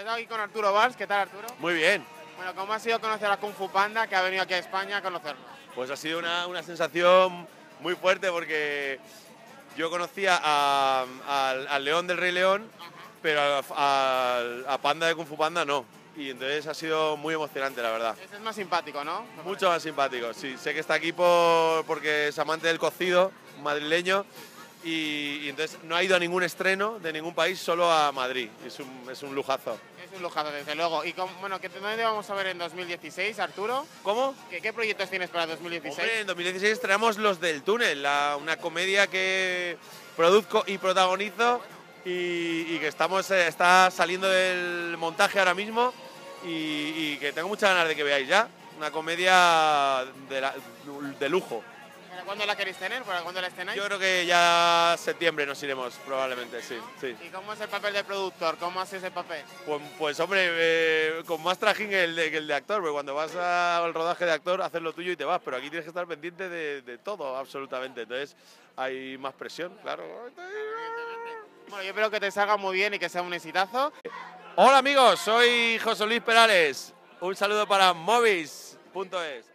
quedado aquí con Arturo Valls. ¿Qué tal, Arturo? Muy bien. Bueno, ¿cómo ha sido conocer a Kung Fu Panda, que ha venido aquí a España a conocerlo? Pues ha sido una, una sensación muy fuerte porque yo conocía a- al, al León del Rey León, pero a, a- a Panda de Kung Fu Panda no. Y entonces ha sido muy emocionante, la verdad. Ese es más simpático, ¿no? Mucho más simpático, sí. Sé que está aquí por, porque es amante del cocido madrileño y, y entonces no ha ido a ningún estreno de ningún país, solo a Madrid. Es un, es un lujazo. Es un lujazo, desde luego. ¿Y cómo- bueno, ¿qué, dónde vamos a ver en 2016, Arturo? ¿Cómo? ¿Qué, qué proyectos tienes para 2016? Hombre, en 2016 traemos Los del Túnel, la- una comedia que produzco y protagonizo y, y que estamos, eh, está saliendo del montaje ahora mismo y, y que tengo muchas ganas de que veáis ya. Una comedia de, la- de lujo. ¿Para cuándo la queréis tener? ¿Para cuándo la estrenáis? Yo creo que ya septiembre nos iremos, probablemente, sí. sí. ¿Y cómo es el papel de productor? ¿Cómo ha sido ese papel? Pues, pues, hombre, eh, con más trajín que el, de, que el de actor, porque cuando vas al rodaje de actor haces lo tuyo y te vas, pero aquí tienes que estar pendiente de, de todo, absolutamente. Entonces hay más presión, claro. Bueno, yo espero que te salga muy bien y que sea un exitazo. Hola amigos, soy José Luis Perales. Un saludo para movis.es.